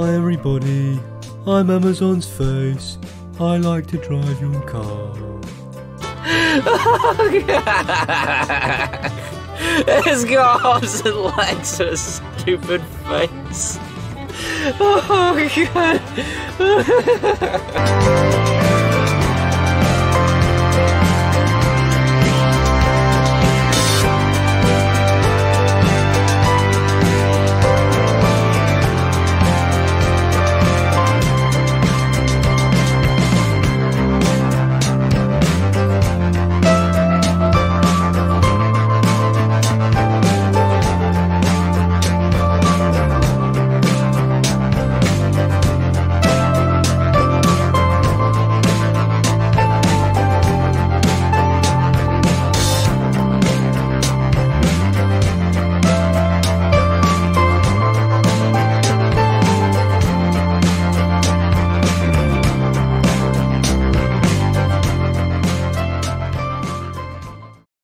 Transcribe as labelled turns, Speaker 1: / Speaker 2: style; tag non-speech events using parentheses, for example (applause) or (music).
Speaker 1: Hi everybody. I'm Amazon's face. I like to drive your car.
Speaker 2: It's got arms and legs and a stupid face. Oh god. (laughs)